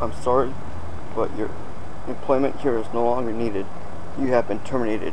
I'm sorry, but your employment here is no longer needed. You have been terminated.